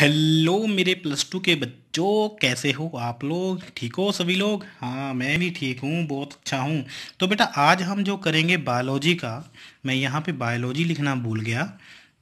Hello मेरे plus two के बच्चों, कैसे हो आप लोग? ठीक हो सभी लोग? हाँ मैं भी ठीक हूँ, बहुत अच्छा हूँ। तो बेटा, आज हम जो करेंगे बायोलॉजी का, मैं यहाँ पे बायोलॉजी लिखना भूल गया।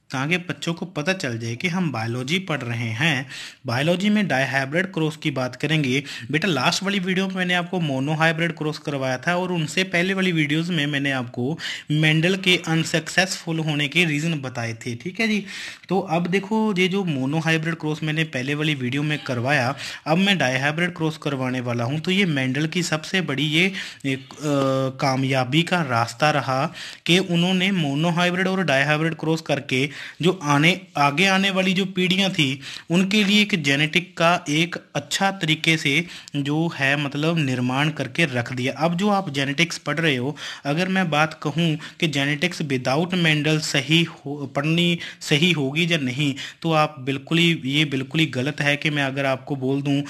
ताकि बच्चों को पता चल जाए कि हम बायोलॉजी पढ़ रहे हैं। बायोलॉजी में डाईहाइब्रिड क्रॉस की बात करेंगे। बेटा लास्ट वाली वीडियो में मैंने आपको मोनोहाइब्रिड क्रॉस करवाया था और उनसे पहले वाली वीडियोस में मैंने आपको मेंडल के अनसक्सेसफुल होने के रीज़न बताए थे, ठीक है जी? तो अब देखो, ये जो मोनोहाइब्रिड क्रॉस मैंने पहले वाली वीडियो में करवाया, अब मैं डाईहाइब्रिड क्रॉस करवाने वाला हूँ। तो ये मेंडल की सबसे बड़ी ये कामयाबी का रास्ता रहा कि उन्होंने मोनोहाइब्रिड और डाईहाइब्रिड क्रॉस करके जो आने, आगे आने वाली जो पीढ़ियाँ थी, उनके लिए एक जेनेटिक का एक अच्छा तरीके से जो है मतलब निर्माण करके रख दिया। अब जो आप जेनेटिक्स पढ़ रहे हो, अगर मैं बात कहूँ कि जेनेटिक्स विदाउट मेंडल सही हो, पढ़नी सही होगी या नहीं तो आप बिल्कुल ही, ये बिल्कुल ही गलत है कि मैं अगर आपको बोल दूँ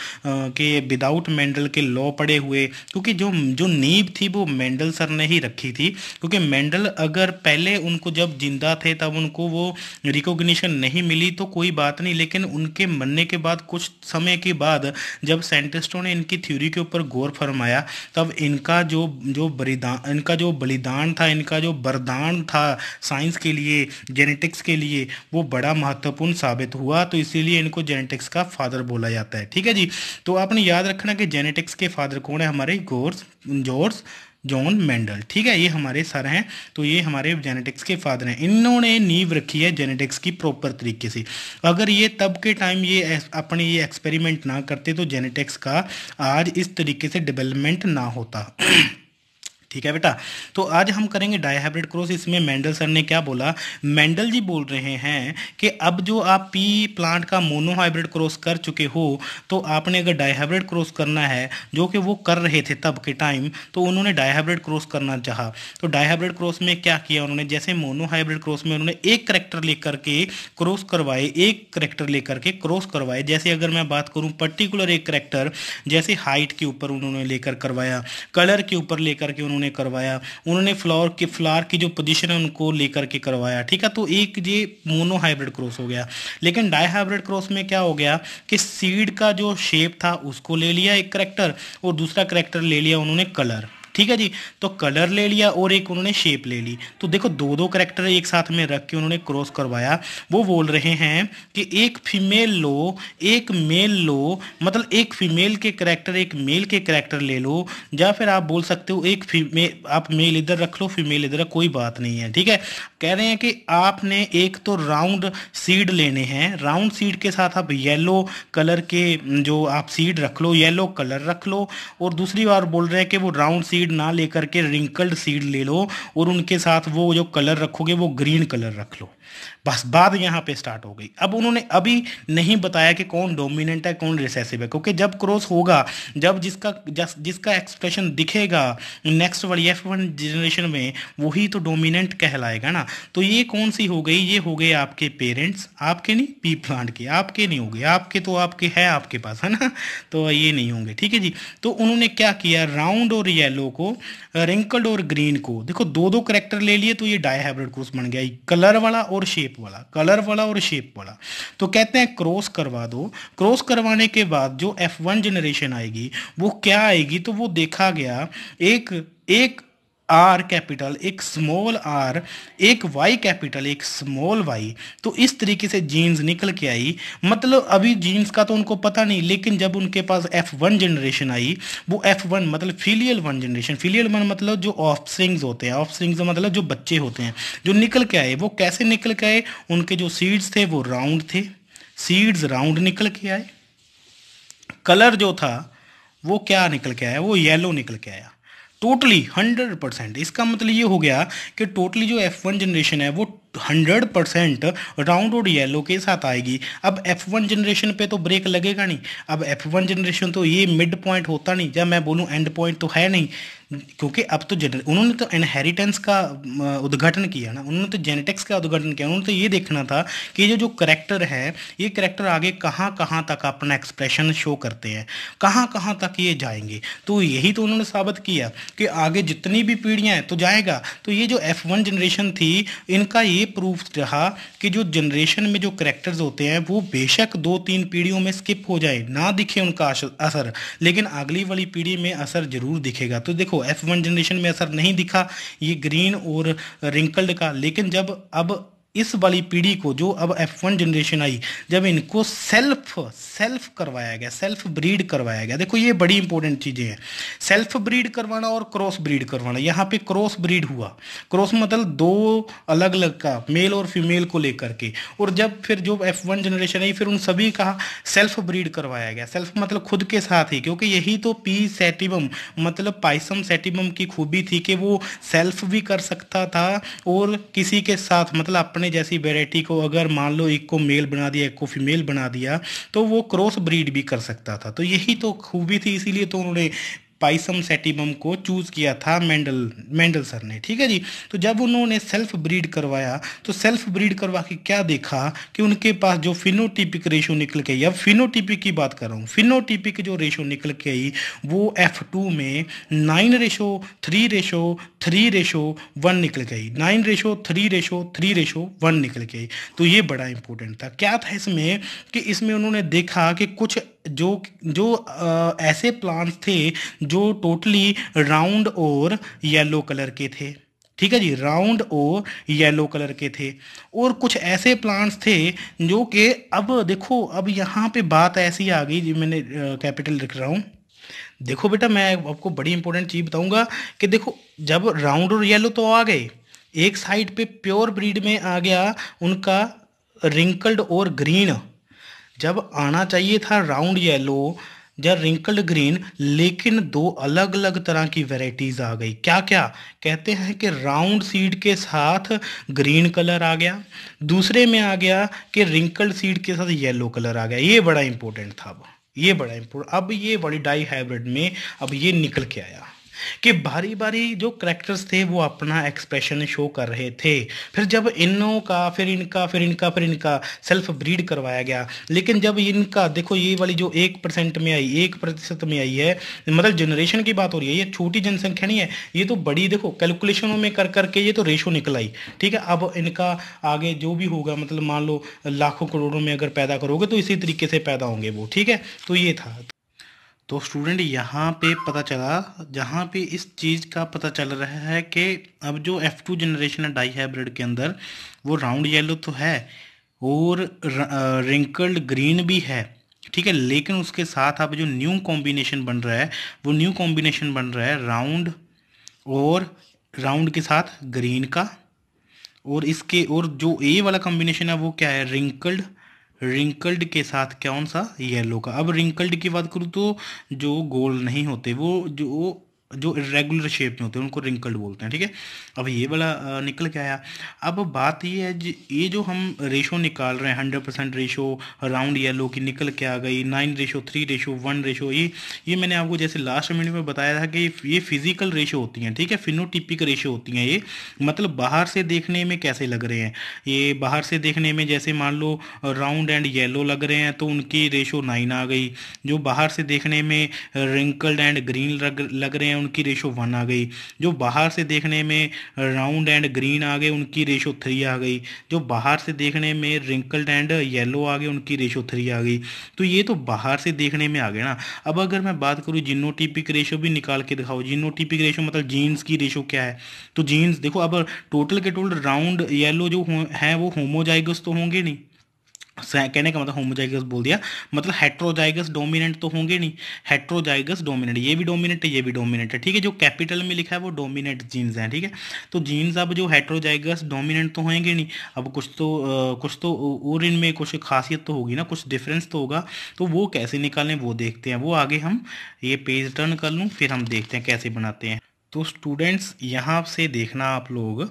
कि विदाउट मेंडल के लॉ पढ़े हुए, क्योंकि जो जो नींव थी वो मेंडल सर ने ही रखी थी। क्योंकि मेंडल अगर पहले उनको जब ज़िंदा थे, तब उनको वो रिकॉग्निशन नहीं मिली तो कोई बात नहीं, लेकिन उनके मरने के बाद, कुछ समय के बाद, जब साइंटिस्टों ने इनकी थ्योरी के ऊपर गौर फरमाया, तब इनका जो जो बलिदान इनका जो बलिदान था, इनका जो वरदान था साइंस के लिए जेनेटिक्स के लिए, वो बड़ा महत्वपूर्ण साबित हुआ तो इसीलिए इनको जेनेटिक्स का फादर बोला जाता है। ठीक है जी? तो आपने याद रखना कि जेनेटिक्स के फादर कौन है हमारे? गोर्स जॉर्ज जॉन मेंडल। ठीक है, ये हमारे सर हैं तो ये हमारे जेनेटिक्स के फादर हैं। इन्होंने नींव रखी है जेनेटिक्स की प्रॉपर तरीके से। अगर ये तब के टाइम ये अपने ये एक्सपेरिमेंट ना करते तो जेनेटिक्स का आज इस तरीके से डेवलपमेंट ना होता। ठीक है बेटा? तो आज हम करेंगे डायहाइब्रिड क्रॉस इसमें मेंडल सर ने क्या बोला? मेंडल जी बोल रहे हैं कि अब जो आप पी प्लांट का मोनोहाइब्रिड क्रॉस कर चुके हो तो आपने अगर डाईहाइब्रिड क्रॉस करना है, जो कि वो कर रहे थे तब के टाइम तो उन्होंने डाईहाइब्रिड क्रॉस करना चाहा। तो डाईहाइब्रिड क्रॉस में क्या किया उन्होंने? जैसे मोनोहाइब्रिड क्रॉस में उन्होंने एक करेक्टर लेकर के क्रॉस करवाए, एक करेक्टर लेकर के क्रॉस करवाए। जैसे अगर मैं बात करूँ पर्टिकुलर एक करेक्टर जैसे हाइट के ऊपर उन्होंने लेकर करवाया कलर के ऊपर लेकर के उन्होंने करवाया, उन्होंने फ्लावर के फ्लावर की जो पोजीशन है उनको लेकर के करवाया, ठीक है? तो एक ये मोनो हाइब्रिड क्रॉस हो गया। लेकिन डाई हाइब्रिड क्रॉस में क्या हो गया कि सीड का जो शेप था उसको ले लिया एक करेक्टर और दूसरा करेक्टर ले लिया उन्होंने कलर ठीक है जी? तो कलर ले लिया और एक उन्होंने शेप ले ली। तो देखो दो दो करेक्टर एक साथ में रख के उन्होंने क्रॉस करवाया। वो बोल रहे हैं कि एक फीमेल लो, एक मेल लो मतलब एक फीमेल के करेक्टर एक मेल के करेक्टर ले लो, या फिर आप बोल सकते हो एक फीमेल आप मेल इधर रख लो फीमेल इधर कोई बात नहीं है, ठीक है? कह रहे हैं कि आपने एक तो राउंड सीड लेने हैं। राउंड सीड के साथ आप येलो कलर के जो आप सीड रख लो येलो कलर रख लो, और दूसरी बार बोल रहे हैं कि वो राउंड सीड सीड ना लेकर के रिंकल्ड सीड ले लो और उनके साथ वो जो कलर रखोगे वो ग्रीन कलर रख लो। बस बात यहाँ पे स्टार्ट हो गई। अब उन्होंने अभी नहीं बताया कि कौन डोमिनेंट है कौन रिसेसिव है क्योंकि जब क्रॉस होगा जब जिसका जस, जिसका एक्सप्रेशन दिखेगा नेक्स्ट वाली एफ़ वन जनरेशन में वही तो डोमिनेंट कहलाएगा ना। तो ये कौन सी हो गई? ये हो गए आपके पेरेंट्स आपके नहीं पी प्लांट के। आपके नहीं हो गए आपके तो आपके है आपके पास है ना? तो ये नहीं होंगे ठीक है जी? तो उन्होंने क्या किया? राउंड और येलो को रिंकल्ड और ग्रीन को। देखो दो दो करेक्टर ले लिए तो ये डाई हाइब्रिड क्रॉस बन गया। कलर वाला और शेप वाला कलर वाला और शेप वाला। तो कहते हैं क्रॉस करवा दो। क्रॉस करवाने के बाद जो एफ़ वन जनरेशन आएगी, वो क्या आएगी? तो वो देखा गया, एक एक आर कैपिटल एक स्मॉल आर एक वाई कैपिटल एक स्मॉल वाई तो इस तरीके से जीन्स निकल के आई। मतलब अभी जीन्स का तो उनको पता नहीं, लेकिन जब उनके पास एफ़ वन जनरेशन आई, वो एफ़ वन मतलब filial one generation filial one मतलब जो ऑफ़ होते हैं ऑफ़ मतलब जो बच्चे होते हैं, जो निकल के आए, वो कैसे निकल के आए? उनके जो सीड्स थे, वो राउंड थे। सीड्स राउंड निकल के आए। कलर जो था, वो क्या निकल के आया? वो येलो निकल के आया। टोटली हंड्रेड परसेंट इसका मतलब ये हो गया कि टोटली जो एफ़ वन जनरेशन है, वो हंड्रेड परसेंट राउंड और येलो के साथ आएगी। अब एफ़ वन जनरेशन पे तो ब्रेक लगेगा नहीं। अब एफ़ वन जनरेशन तो ये मिड पॉइंट होता नहीं जब मैं बोलूँ एंड पॉइंट तो है नहीं। क्योंकि अब तो जनर उन्होंने तो इनहेरिटेंस का उद्घाटन किया ना। उन्होंने तो जेनेटिक्स का उद्घाटन किया। उन्होंने तो ये देखना था कि ये जो करेक्टर है, ये करेक्टर आगे कहाँ कहाँ तक अपना एक्सप्रेशन शो करते हैं। कहाँ कहाँ तक ये जाएँगे। तो यही तो उन्होंने साबित किया कि आगे जितनी भी पीढ़ियाँ हैं तो जाएगा। तो ये जो एफ़ वन जनरेशन थी, इनका ये प्रूफ रहा कि जो जनरेशन में जो करेक्टर्स होते हैं, वो बेशक दो तीन पीढ़ियों में स्किप हो जाए, ना दिखे उनका असर, लेकिन अगली वाली पीढ़ी में असर ज़रूर दिखेगा। तो देखो एफ़ वन जनरेशन में असर नहीं दिखा, ये ग्रीन और रिंकल्ड का, लेकिन जब, अब इस वाली पीढ़ी को जो अब एफ़ वन जनरेशन आई, जब इनको सेल्फ सेल्फ करवाया गया सेल्फ ब्रीड करवाया गया। देखो, ये बड़ी इंपॉर्टेंट चीज़ें हैं। सेल्फ ब्रीड करवाना और क्रॉस ब्रीड करवाना। यहाँ पे क्रॉस ब्रीड हुआ। क्रॉस मतलब दो अलग अलग का मेल और फीमेल को लेकर के। और जब फिर जो एफ़ वन जनरेशन आई, फिर उन सभी का सेल्फ ब्रीड करवाया गया। सेल्फ मतलब खुद के साथ ही, क्योंकि यही तो पी सेटिबम मतलब पाइसम सेटिबम की खूबी थी कि वो सेल्फ भी कर सकता था और किसी के साथ मतलब अपने आपने जैसी वेराइटी को अगर मान लो एक को मेल बना दिया, एक को फीमेल बना दिया तो वो क्रॉस ब्रीड भी कर सकता था। तो यही तो खूबी थी, इसीलिए तो उन्होंने पाइसम सेटिबम को चूज़ किया था मेंडल मेंडल सर ने, ठीक है जी? तो जब उन्होंने सेल्फ ब्रीड करवाया तो सेल्फ ब्रीड करवा के क्या देखा कि उनके पास जो फिनोटिपिक रेशो निकल के अब फिनोटिपिक की बात कर रहा हूँ, फिनोटिपिक जो रेशो निकल के आई, वो एफ़ टू में nine ratio three ratio three ratio one निकल के आई nine ratio three ratio three ratio one निकल के आई। तो ये बड़ा इंपॉर्टेंट था। क्या था इसमें कि इसमें उन्होंने देखा कि कुछ जो जो आ, ऐसे प्लांट्स थे जो टोटली राउंड और येलो कलर के थे। ठीक है जी? राउंड और येलो कलर के थे। और कुछ ऐसे प्लांट्स थे जो कि अब देखो अब यहाँ पे बात ऐसी आ गई जी मैंने कैपिटल लिख रहा हूँ। देखो बेटा मैं आपको बड़ी इंपॉर्टेंट चीज़ बताऊँगा कि देखो जब राउंड और येलो तो आ गए एक साइड पे प्योर ब्रीड में आ गया उनका रिंकल्ड और ग्रीन जब आना चाहिए था राउंड येलो या रिंकल्ड ग्रीन लेकिन दो अलग अलग तरह की वेराइटीज़ आ गई। क्या क्या कहते हैं कि राउंड सीड के साथ ग्रीन कलर आ गया। दूसरे में आ गया कि रिंकल्ड सीड के साथ येलो कलर आ गया। ये बड़ा इंपॉर्टेंट था अब। ये बड़ा इंपॉर्टेंट अब ये बड़ी डाई हाइब्रिड में अब ये निकल के आया। कि बारी बारी जो करेक्टर्स थे वो अपना एक्सप्रेशन शो कर रहे थे। फिर जब इनों का, फिर इनका फिर इनका फिर इनका सेल्फ ब्रीड करवाया गया। लेकिन जब इनका, देखो ये वाली जो एक परसेंट में आई, एक प्रतिशत में आई है मतलब जनरेशन की बात हो रही है, ये छोटी जनसंख्या नहीं है, ये तो बड़ी, देखो कैलकुलेशनों में कर, करके ये तो रेशो निकल आई। ठीक है, अब इनका आगे जो भी होगा मतलब मान लो लाखों करोड़ों में अगर पैदा करोगे तो इसी तरीके से पैदा होंगे वो। ठीक है तो ये था। तो स्टूडेंट यहाँ पे पता चला, जहाँ पे इस चीज़ का पता चल रहा है कि अब जो एफ़ टू जनरेशन है डाई हाइब्रिड के अंदर, वो राउंड येलो तो है और रिंकल्ड ग्रीन भी है, ठीक है? लेकिन उसके साथ अब जो न्यू कॉम्बिनेशन बन रहा है, वो न्यू कॉम्बिनेशन बन रहा है राउंड और राउंड के साथ ग्रीन का और इसके और जो ए वाला कॉम्बिनेशन है, वो क्या है? रिंकल्ड रिंकल्ड के साथ कौन सा? येलो का। अब रिंकल्ड की बात करूँ तो जो गोल नहीं होते, वो जो जो रेगुलर शेप में होते हैं, उनको रिंकल्ड बोलते हैं, ठीक है? अब ये वाला निकल के आया। अब बात ये है ये जो हम रेशो निकाल रहे हैं hundred percent ratio round yellow की निकल के आ गई nine ratio three ratio one ratio ये ये मैंने आपको जैसे लास्ट मिनट में बताया था कि ये फ़िज़िकल रेशो होती हैं, ठीक है? फिनोटिपिक रेशो होती हैं ये। मतलब बाहर से देखने में कैसे लग रहे हैं? ये बाहर से देखने में जैसे मान लो राउंड एंड येलो लग रहे हैं तो उनकी रेशो नाइन आ गई। जो बाहर से देखने में रिंकल्ड एंड ग्रीन लग रहे हैं उनकी रेशो वन आ गई। जो बाहर से देखने में राउंड एंड ग्रीन आ गए, उनकी रेशो थ्री आ गई। जो बाहर से देखने में रिंकल्ड एंड येलो आ गए, उनकी रेशो थ्री आ गई। तो ये तो बाहर से देखने में आ गए ना। अब अगर मैं बात करूँ जिनोटिपिक रेशो भी निकाल के दिखाओ। जिनोटिपिक रेशो मतलब जीन्स की रेशो क्या है? तो जीन्स, देखो, अब टोटल के टोटल राउंड येलो जो है वो होमोजाइगस तो होंगे नहीं। कहने का मतलब होमोजाइगस बोल दिया। मतलब हेट्रोजाइगस डोमिनेंट तो होंगे नहीं। हेट्रोजाइगस डोमिनेंट ये भी डोमिनेंट है ये भी डोमिनेंट है ठीक है? जो कैपिटल में लिखा है वो डोमिनेंट जीन्स हैं ठीक है? तो जीन्स अब जो हेट्रोजाइगस डोमिनेंट तो होंगे नहीं। अब कुछ तो आ, कुछ तो और इनमें कुछ खासियत तो होगी ना कुछ डिफरेंस तो होगा। तो वो कैसे निकालें वो देखते हैं। वो आगे हम ये पेज टर्न कर लूँ फिर हम देखते हैं कैसे बनाते हैं। तो स्टूडेंट्स यहाँ से देखना आप लोग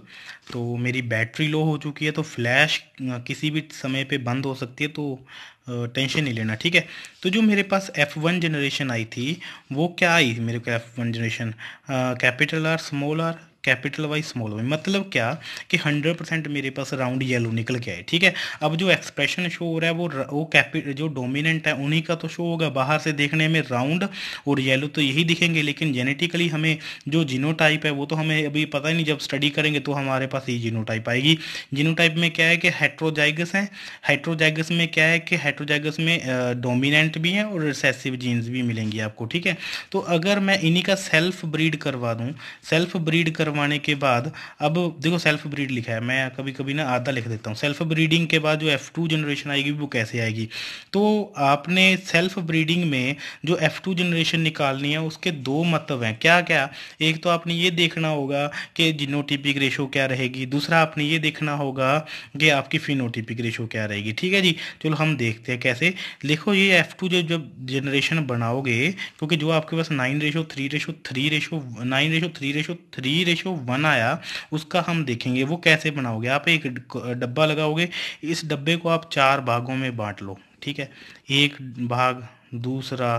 तो मेरी बैटरी लो हो चुकी है तो फ्लैश किसी भी समय पे बंद हो सकती है तो टेंशन नहीं लेना, ठीक है? तो जो मेरे पास F1 जनरेशन आई थी, वो क्या आई मेरे को F one generation capital R small R capital Y small Y मतलब क्या? कि हंड्रेड परसेंट मेरे पास राउंड येलो निकल के आए, ठीक है? अब जो एक्सप्रेशन शो हो रहा है, वो वो कैपिट जो डोमिनेंट है, उन्हीं का तो शो होगा। बाहर से देखने में राउंड और येलो तो यही दिखेंगे, लेकिन जेनेटिकली हमें जो जीनोटाइप है, वो तो हमें अभी पता ही नहीं, जब स्टडी करेंगे तो हमारे पास ये जीनोटाइप आएगी। जीनोटाइप में क्या है कि हेट्रोजाइगस है। हेट्रोजाइगस में क्या है कि हेट्रोजाइगस में डोमिनेंट भी है और रिसेसिव जीन्स भी मिलेंगी आपको, ठीक है? तो अगर मैं इन्हीं का सेल्फ ब्रीड करवा दूँ सेल्फ ब्रीड करवाने के बाद, अब देखो सेल्फ ब्रीड लिखा है, मैं कभी कभी ना आधा लिख देता हूँ। सेल्फ ब्रीडिंग के बाद जो एफ़ टू जनरेशन आएगी वो कैसे आएगी? तो आपने सेल्फ ब्रीडिंग में जो एफ़ टू जनरेशन निकालनी है, उसके दो मतलब हैं। क्या क्या एक तो आपने ये देखना होगा कि जिनोटिपिक रेशो क्या रहेगी। दूसरा आपने ये देखना होगा कि आपकी फिनोटिपिक रेशो क्या रहेगी। ठीक है जी? चलो हम देखते हैं कैसे। लिखो ये एफ़ टू जो, जब जनरेशन बनाओगे, क्योंकि जो आपके पास nine ratio three ratio three ratio nine ratio three ratio three ratio one आया, उसका हम देखेंगे। वो कैसे बनाओगे आप एक डब्बा लगाओगे, इस डब्बे को आप चार भागों में बांट लो, ठीक है? एक भाग, दूसरा,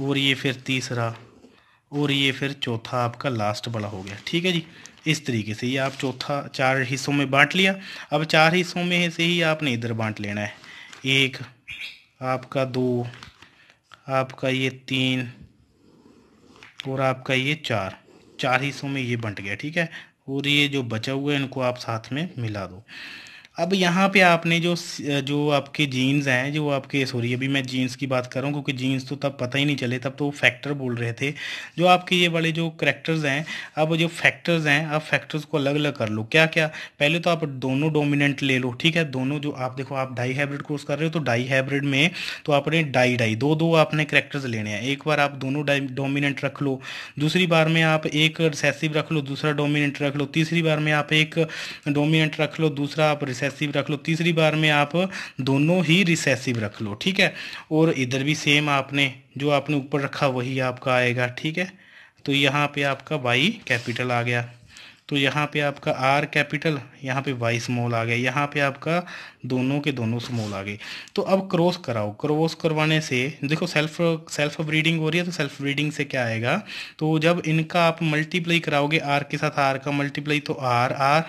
और ये फिर तीसरा, और ये फिर चौथा आपका लास्ट बड़ा हो गया, ठीक है जी? इस तरीके से ये आप चौथा, चार हिस्सों में बांट लिया। अब चार हिस्सों में से ही आपने इधर बांट लेना है। एक, आपका दो, आपका ये तीन, और आपका ये चार। चार हिस्सों में ये बंट गया, ठीक है? और ये जो बचा हुआ है, इनको आप साथ में मिला दो। अब यहाँ पे आपने जो जो आपके जीन्स हैं, जो आपके सॉरी अभी मैं जीन्स की बात कर क्योंकि जीन्स तो तब पता ही नहीं चले, तब तो फैक्टर बोल रहे थे। जो आपके ये वाले जो करेक्टर्स हैं, अब जो फैक्टर्स हैं, आप फैक्टर्स को अलग अलग कर लो। क्या क्या पहले तो आप दोनों डोमिनेंट ले लो, ठीक है? दोनों जो आप, देखो, आप डाई हाइब्रिड कोर्स कर रहे हो तो डाई हाइब्रिड में तो आपने डाई डाई दो दो आपने करेक्टर्स लेने हैं। एक बार आप दोनों डोमिनेंट रख लो, दूसरी बार में आप एक रिसेसिव रख लो, दूसरा डोमिनेंट रख लो, तीसरी बार में आप एक डोमिनेंट रख लो, दूसरा आप रिसेसिव रख लो। तीसरी बार में आप दोनों ही रिसेसिव रख लो, ठीक है? और इधर भी सेम आपने, जो आपने ऊपर रखा वही आपका आएगा, ठीक है? तो यहाँ पे आपका वाई कैपिटल आ गया। तो यहाँ पे आपका आर कैपिटल यहाँ पे वाई स्मॉल आ गया। यहाँ पे आपका दोनों के दोनों स्मॉल आ गए। तो अब क्रॉस कराओ। क्रॉस करवाने से, देखो सेल्फ सेल्फ ब्रीडिंग हो रही है तो सेल्फ ब्रीडिंग से क्या आएगा? तो जब इनका आप मल्टीप्लाई कराओगे आर के साथ आर का मल्टीप्लाई तो आर आर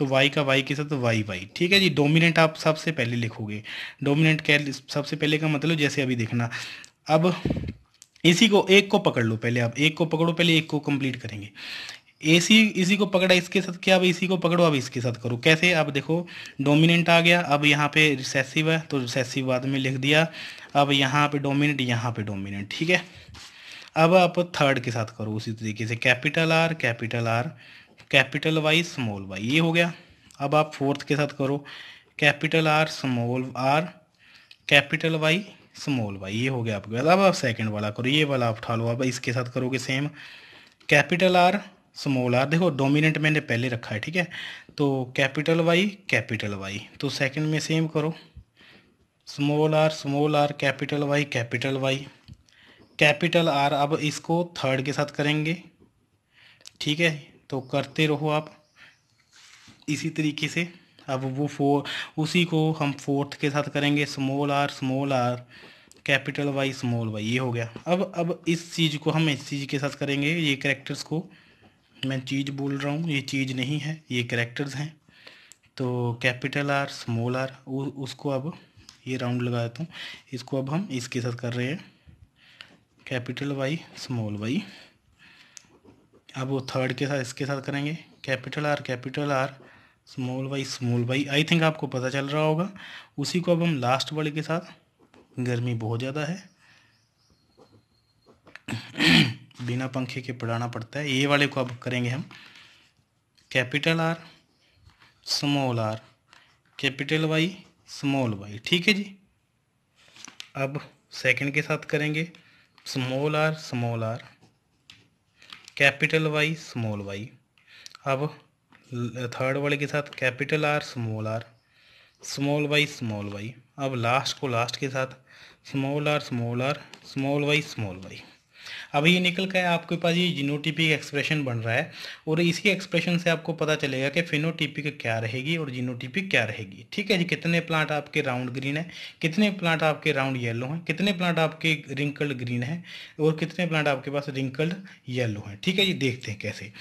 तो वाई का वाई के साथ तो वाई वाई ठीक है जी? डोमिनेंट आप सबसे पहले लिखोगे। डोमिनेंट क्या सबसे पहले का मतलब जैसे अभी देखना। अब इसी को, एक को पकड़ लो पहले आप। एक को पकड़ो, पहले एक को कंप्लीट करेंगे। एसी इसी को पकड़ा इसके साथ क्या? अब इसी को पकड़ो, अब इसके साथ करो। कैसे? अब देखो डोमिनेंट आ गया। अब यहाँ पे रिसेसिव है तो रिसेसिव बाद में लिख दिया। अब यहाँ पे डोमिनेंट यहाँ पे डोमिनेंट ठीक है? अब आप थर्ड के साथ करो उसी तरीके से। Capital R capital R capital Y, small Y, ये हो गया। अब आप फोर्थ के साथ करो। Capital R, small R, capital Y, small Y, ये हो गया आपके पास। अब आप सेकंड वाला करो, ये वाला आप उठा लो। अब इसके साथ करोगे same capital R, small R, देखो डोमिनेंट मैंने पहले रखा है, ठीक है? तो कैपिटल वाई कैपिटल वाई। तो सेकंड में सेम करो। Small R small R, capital Y capital Y. Capital R, अब इसको थर्ड के साथ करेंगे। ठीक है? तो करते रहो आप। इसी तरीके से अब वो फोर उसी को हम फोर्थ के साथ करेंगे, small R small R capital Y small Y ये हो गया। अब अब इस चीज़ को हम इस चीज़ के साथ करेंगे, ये करेक्टर्स को। मैं चीज़ बोल रहा हूँ, ये चीज़ नहीं है, ये करेक्टर्स हैं। तो कैपिटल आर स्मॉल आर उसको अब ये राउंड लगा देता हूँ। इसको अब हम इसके साथ कर रहे हैं। कैपिटल वाई स्मॉल वाई अब वो थर्ड के साथ, इसके साथ करेंगे। Capital R capital R small Y small Y I think आपको पता चल रहा होगा, उसी को अब हम लास्ट वाले के साथ, गर्मी बहुत ज़्यादा है। बिना पंखे के पढ़ाना पड़ता है। ये वाले को अब करेंगे हम। Capital R small R capital Y small Y ठीक है जी? अब सेकंड के साथ करेंगे। Small R small R capital Y, small Y. अब थर्ड वाले के साथ capital R, small R. Small Y small Y. अब लास्ट को लास्ट के साथ small R small R. Small Y small Y. अब ये निकल के आपके पास ये जीनोटिपिक एक्सप्रेशन बन रहा है और इसी एक्सप्रेशन से आपको पता चलेगा कि फिनोटिपिक क्या रहेगी और जीनोटिपिक क्या रहेगी। ठीक है जी, कितने प्लांट आपके राउंड ग्रीन है, कितने प्लांट आपके राउंड येलो हैं, कितने प्लांट आपके रिंकल्ड ग्रीन है और कितने प्लांट आपके पास रिंकल्ड येलो हैं। ठीक है जी, देखते हैं कैसे।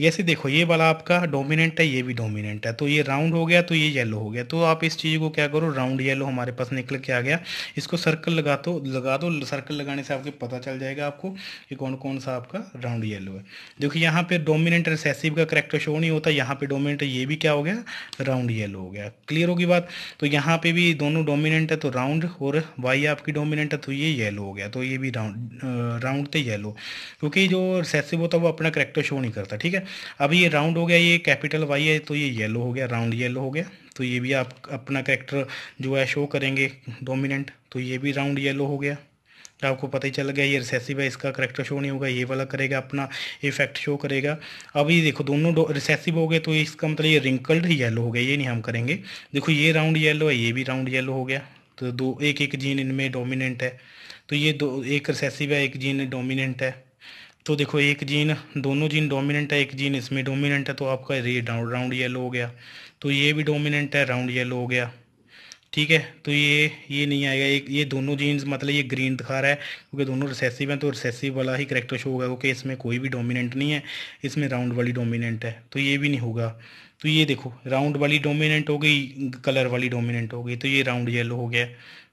जैसे देखो, ये वाला आपका डोमिनेंट है, ये भी डोमिनेंट है। तो ये राउंड हो गया तो ये येलो हो गया। तो आप इस चीज़ को क्या करो राउंड येलो हमारे पास निकल के आ गया। इसको सर्कल लगा दो लगा दो सर्कल लगाने से आपको पता चल जाएगा आपको कि कौन कौन सा आपका राउंड येलो है। देखो यहाँ पे डोमिनेंट रिसेसिव का करेक्टर शो नहीं होता, यहाँ पे डोमिनेंट ये भी क्या हो गया? राउंड येलो हो गया। क्लियर होगी बात? तो यहाँ पे भी दोनों डोमिनेंट है तो राउंड और वाई आपकी डोमिनेंट है तो ये येलो हो गया। तो ये भी राउंड राउंड थे येलो क्योंकि जो रिसेसिव होता है, वो अपना करेक्टर शो नहीं करता, ठीक है? अब ये राउंड हो गया, ये कैपिटल वाई है तो ये येलो हो गया राउंड येलो हो गया। तो ये भी आप अपना करेक्टर जो है शो करेंगे डोमिनेंट तो ये भी राउंड येलो हो गया। आपको पता ही चल गया ये रिसेसिव है, इसका करेक्टर शो नहीं होगा, ये वाला करेगा, अपना इफ़ेक्ट शो करेगा। अब ये देखो, दोनों रिसेसिव हो गए तो इसका मतलब ये रिंकल्ड येलो हो गया, ये नहीं हम करेंगे। देखो, ये राउंड येलो है, ये भी राउंड येलो हो गया। तो दो, एक एक जीन इनमें डोमिनेंट है। तो ये दो, एक रिसेसिव है, एक जीन डोमिनेंट है। तो देखो, एक जीन दोनों जीन डोमिनेंट है, एक जीन इसमें डोमिनेंट है तो आपका ये राउंड येलो हो गया। तो ये भी डोमिनेंट है राउंड येलो हो गया। ठीक है? तो ये ये नहीं आएगा। एक, ये दोनों जीन्स मतलब ये ग्रीन दिखा रहा है, क्योंकि दोनों रिसेसिव हैं तो रिसेसिव वाला ही करेक्टर शो होगा, क्योंकि इसमें कोई भी डोमिनेंट नहीं है। इसमें राउंड वाली डोमिनेंट है तो ये भी नहीं होगा। तो ये देखो राउंड वाली डोमिनेंट हो गई कलर वाली डोमिनेंट हो गई तो ये राउंड येलो हो गया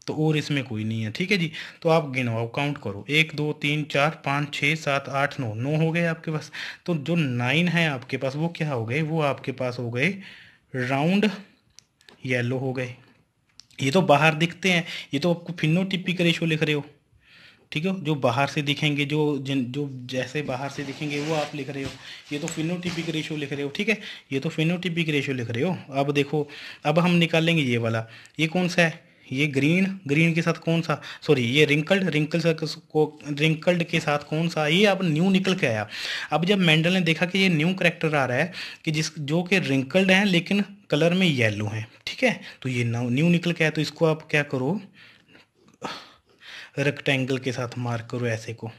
तो और इसमें कोई नहीं है, ठीक है जी? तो आप गिनो, आप काउंट करो। एक, दो, तीन, चार, पाँच छः सात, आठ, नौ नौ हो गए आपके पास। तो जो नाइन है आपके पास, वो क्या हो गए? वो आपके पास हो गए राउंड येलो हो गए। ये तो बाहर दिखते हैं। ये तो आपको फिनोटिपिक रेशो लिख रहे हो। ठीक है? जो बाहर से दिखेंगे, जो जिन, जो जैसे बाहर से दिखेंगे, वो आप लिख रहे हो। ये तो फिनो फिनोटिपिक रेशो लिख रहे हो, ठीक है? ये तो फिनो फिनोटिपिक रेशो लिख रहे हो। अब देखो, अब हम निकालेंगे ये वाला। ये कौन सा है? ये ग्रीन ग्रीन के साथ कौन सा? सॉरी, ये रिंकल्ड रिंकल को, रिंकल्ड के साथ कौन सा? ये अब न्यू निकल के आया। अब जब मेंडल ने देखा कि ये न्यू करेक्टर आ रहा है, कि जिस, जो कि रिंकल्ड हैं, लेकिन कलर में येलो है, ठीक है? तो ये न्यू निकल के आया तो इसको आप क्या करो? रेक्टेंगल के साथ मार्क करो ऐसे को।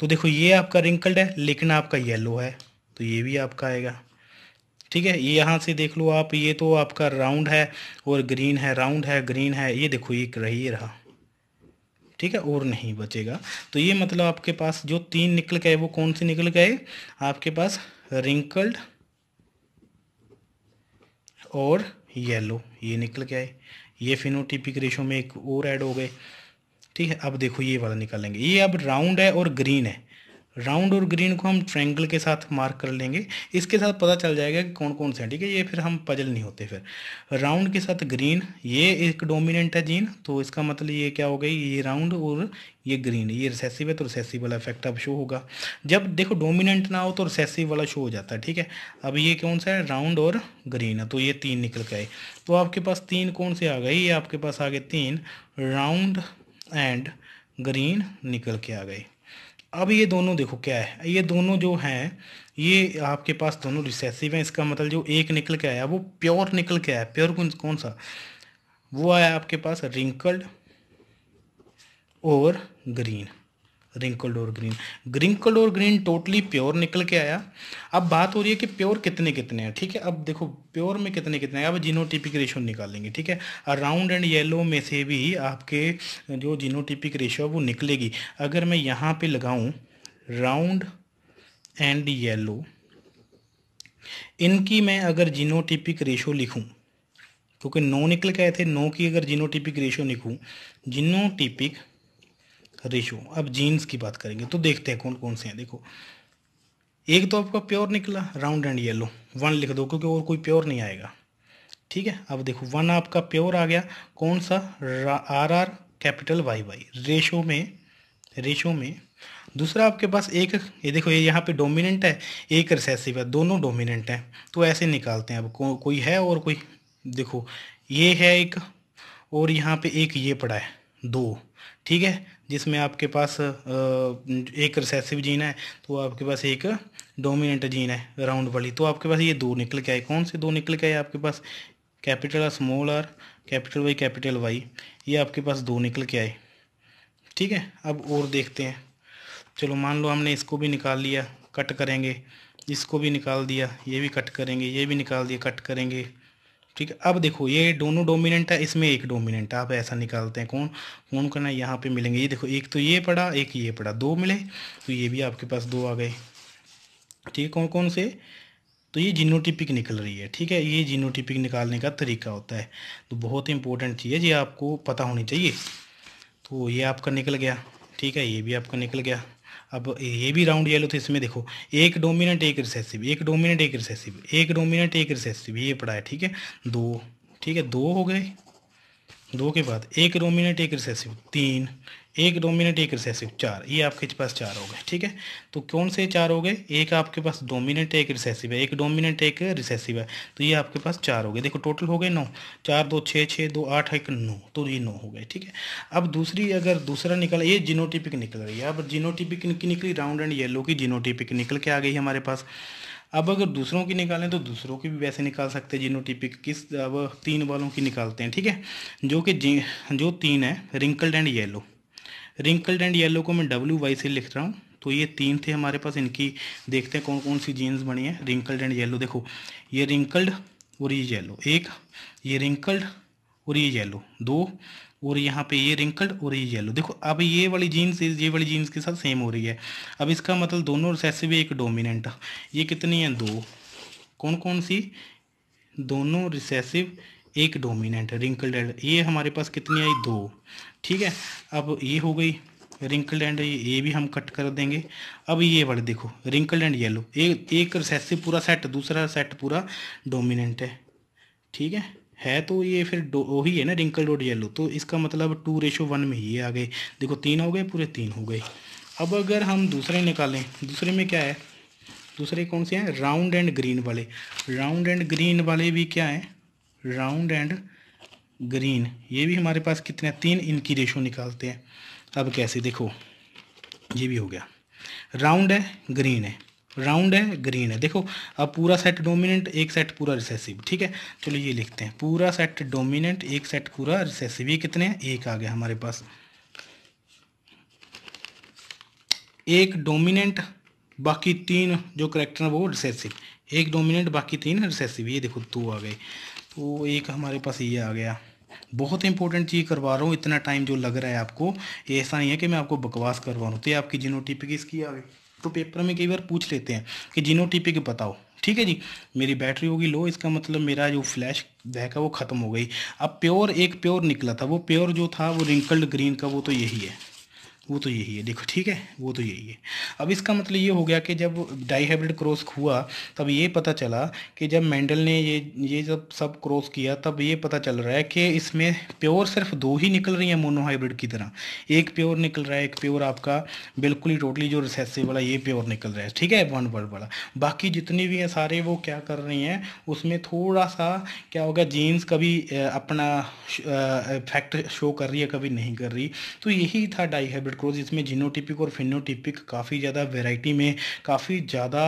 तो देखो, ये आपका रिंकल्ड है, लेकिन आपका येलो है तो ये भी आपका आएगा, ठीक है? ये यहाँ से देख लो आप, ये तो आपका राउंड है, और ग्रीन है राउंड है ग्रीन है, ये देखो, ये रही रहा, ठीक है? और नहीं बचेगा। तो ये मतलब आपके पास जो तीन निकल गए वो कौन से निकल गए आपके पास रिंकल्ड और येलो ये निकल गए ये फिनोटिपिक रेशो में एक और ऐड हो गए। ठीक है, अब देखो ये वाला निकालेंगे ये अब राउंड है और ग्रीन है। राउंड और ग्रीन को हम ट्रैंगल के साथ मार्क कर लेंगे। इसके साथ पता चल जाएगा कि कौन कौन से हैं, ठीक है? ये फिर हम पजल नहीं होते फिर। राउंड के साथ ग्रीन, ये एक डोमिनेंट है जीन तो इसका मतलब ये क्या हो गई? ये राउंड और ये ग्रीन, ये रिसेसिव है तो रिसेसिव वाला इफ़ेक्ट अब शो होगा। जब देखो डोमिनेंट ना हो तो रिसेसिव वाला शो हो जाता है, ठीक है? अब ये कौन सा है? राउंड और ग्रीन है तो ये तीन निकल गए तो आपके पास तीन कौन से आ गए? ये आपके पास आ गए तीन। राउंड एंड ग्रीन निकल के आ गए। अब ये दोनों देखो क्या है। ये दोनों जो हैं, ये आपके पास दोनों रिसेसिव हैं। इसका मतलब जो एक निकल के आया, वो प्योर निकल के आया। प्योर कौन कौन सा? वो आया आपके पास रिंकल्ड और ग्रीन रिंकल्ड और ग्रीन ग्रिंकल्ड और ग्रीन टोटली प्योर निकल के आया। अब बात हो रही है कि प्योर कितने कितने हैं, ठीक है? अब देखो प्योर में कितने कितने हैं? अब जीनोटिपिक रेशो निकालेंगे, ठीक है? राउंड एंड येलो में से भी आपके जो जीनोटिपिक रेशो है, वो निकलेगी। अगर मैं यहाँ पे लगाऊँ राउंड एंड येलो इनकी मैं अगर जीनोटिपिक रेशो लिखूँ, क्योंकि नौ निकल के आए थे नौ की अगर जीनोटिपिक रेशो लिखूँ जीनोटिपिक रेशो। अब जीन्स की बात करेंगे तो देखते हैं कौन कौन से हैं। देखो एक तो आपका प्योर निकला राउंड एंड येलो। वन लिख दो क्योंकि और कोई प्योर नहीं आएगा। ठीक है अब देखो वन आपका प्योर आ गया। कौन सा? R R capital Y Y. Ratio में रेशो में। दूसरा आपके पास एक ये देखो ये यहाँ पे डोमिनेंट है एक रिसेसिव है दोनों डोमिनेंट हैं। तो ऐसे निकालते हैं। अब को, कोई है और कोई देखो ये है एक और यहाँ पे एक ये पड़ा है। दो, ठीक है? जिसमें आपके पास एक रिसेसिव जीन है तो आपके पास एक डोमिनेंट जीन है राउंड वाली। तो आपके पास ये दो निकल के आए। कौन से दो निकल के आए आपके पास? Capital R small R capital Y capital Y ये आपके पास दो निकल के आए, ठीक है? अब और देखते हैं। चलो, मान लो हमने इसको भी निकाल लिया कट करेंगे। इसको भी निकाल दिया, ये भी कट करेंगे, ये भी निकाल दिया कट करेंगे। ठीक है? अब देखो, ये दोनों डोमिनेंट है, इसमें एक डोमिनेंट है। आप ऐसा निकालते हैं, कौन? कौन करना यहाँ पे मिलेंगे। ये देखो, एक तो ये पड़ा, एक ये पड़ा। दो मिले तो ये भी आपके पास दो आ गए। ठीक है, कौन कौन से? तो ये जीनोटिपिक निकल रही है, ठीक है? ये जीनोटिपिक निकालने का तरीका होता है। तो बहुत इंपॉर्टेंट चीज़ है, ये आपको पता होनी चाहिए। तो ये आपका निकल गया, ठीक है? ये भी आपका निकल गया। अब ये भी राउंड येलो थे, इसमें देखो, एक डोमिनेंट, एक रिसेसिव, एक डोमिनेंट, एक रिसेसिव, एक डोमिनेंट, एक रिसेसिव, ये पड़ा है, ठीक है? दो, ठीक है, दो हो गए। दो के बाद एक डोमिनेंट, एक रिसेसिव, तीन एक डोमिनेंट, एक रिसेसिव, चार। ये आपके पास चार हो गए, ठीक है? तो कौन से चार हो गए? एक आपके पास डोमिनेंट, एक रिसेसिव है। एक डोमिनेंट, एक रिसेसिव है। तो ये आपके पास चार हो गए। देखो, टोटल हो गए नौ। चार, दो छः छः दो, आठ, एक, नौ। तो ये नौ हो गए, ठीक है? अब दूसरी अगर दूसरा निकला, ये जिनोटिपिक निकल रही है। अब जिनोटिपिक की निकली राउंड एंड येलो की जिनोटिपिक निकल के आ गई हमारे पास। अब अगर दूसरों की निकालें तो दूसरों की भी वैसे निकाल सकते हैं जिनोटिपिक। किस, अब तीन वालों की निकालते हैं, ठीक है? जो कि जो तीन है, wrinkled and yellow. Wrinkled and yellow को मैं डब्ल्यू वाई से लिख रहा हूँ। तो ये तीन थे हमारे पास। इनकी देखते हैं कौन कौन सी जीन्स बनी है। रिंकल्ड एंड येलो देखो। ये रिंकल्ड और ये येलो एक, ये रिंकल्ड और ये येलो दो, और यहाँ पे ये रिंकल्ड और ये येलो देखो, अब ये वाली जीन्स ये वाली जीन्स के साथ सेम हो रही है। अब इसका मतलब दोनों रिसेसिव एक डोमिनेंट ये कितनी है? दो। कौन कौन सी? दोनों रिसेसिव एक डोमिनेंट रिंकल्ड ये हमारे पास कितनी आई? दो। ठीक है? अब ये हो गई रिंकल्ड एंड ये भी हम कट कर देंगे। अब ये वाले देखो रिंकल्ड एंड येलो एक एक रिसेसिव पूरा सेट दूसरा सेट पूरा डोमिनेंट है। ठीक है? है तो ये फिर वही है ना रिंकल डॉट येलो तो इसका मतलब टू रेशो वन में ही आ गए देखो, तीन हो गए, पूरे तीन हो गए। अब अगर हम दूसरे निकालें, दूसरे में क्या है? दूसरे कौन से हैं? राउंड एंड ग्रीन वाले। राउंड एंड ग्रीन वाले भी क्या हैं? Round and green. ये भी हमारे पास कितने तीन इनकी रेशो निकालते हैं। अब कैसे? देखो, ये भी हो गया। राउंड है ग्रीन है। राउंड है ग्रीन है। देखो, अब पूरा सेट डोमिनेंट एक सेट पूरा रिसेसिव ठीक है? चलो ये लिखते हैं। पूरा सेट डोमिनेंट एक सेट पूरा रिसेसिव ये कितने हैं? एक आ गया हमारे पास। एक डोमिनेंट बाकी तीन जो करेक्टर है वो रिसेसिव एक डोमिनेंट बाकी तीन रिसेसिव ये देखो, दो आ गए। तो एक हमारे पास ये आ गया। बहुत इंपॉर्टेंट चीज़ करवा रहा हूँ, इतना टाइम जो लग रहा है आपको ऐसा नहीं है कि मैं आपको बकवास करवा रहा हूँ तो ये आपकी जिनोटिपिक इसकी आ गई तो पेपर में कई बार पूछ लेते हैं कि जिनोटिपिक बताओ। ठीक है जी? मेरी बैटरी होगी, लो, इसका मतलब मेरा जो फ्लैश है, वो ख़त्म हो गई। अब प्योर एक प्योर निकला था, वो प्योर जो था, वो रिंकल्ड ग्रीन का, वो तो यही है। वो तो यही है, देखो, ठीक है? वो तो यही है। अब इसका मतलब ये हो गया कि जब डाईहाइब्रिड क्रॉस हुआ, तब ये पता चला कि जब मेंडल ने ये ये जब सब क्रॉस किया, तब ये पता चल रहा है कि इसमें प्योर सिर्फ़ दो ही निकल रही हैं मोनोहाइब्रिड की तरह। एक प्योर निकल रहा है, एक प्योर आपका बिल्कुल ही टोटली जो रिसेसिव वाला ये प्योर निकल रहा है, ठीक है? वन वर्ड वाला। बाकी जितनी भी हैं सारे वो क्या कर रही हैं, उसमें थोड़ा सा क्या होगा, जीन्स कभी अपना इफ़ेक्ट शो कर रही है, कभी नहीं कर रही। तो यही था डाई हाइब्रिड क्रॉस इसमें जिनोटिपिक और फिनोटिपिक काफ़ी ज़्यादा वेराइटी में, काफ़ी ज़्यादा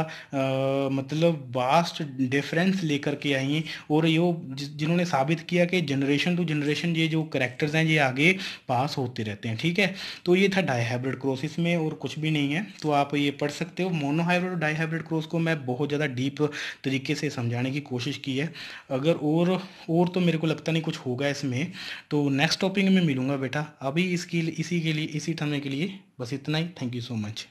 मतलब वास्ट डिफरेंस लेकर के आई हैं। और ये जिन्होंने साबित किया कि जनरेशन टू जनरेशन ये जो करेक्टर्स हैं, ये आगे पास होते रहते हैं, ठीक है? तो ये था डाई हाइब्रिड क्रॉस इसमें और कुछ भी नहीं है। तो आप ये पढ़ सकते हो। मोनो हाइब्रिड और डाई हाइब्रिड क्रॉस को मैं बहुत ज़्यादा डीप तरीके से समझाने की कोशिश की है। अगर और और तो मेरे को लगता नहीं कुछ होगा इसमें। तो नेक्स्ट टॉपिक में मिलूँगा बेटा। अभी इसकी, इसी के लिए, इसी समय के लिए बस इतना ही। Thank you so much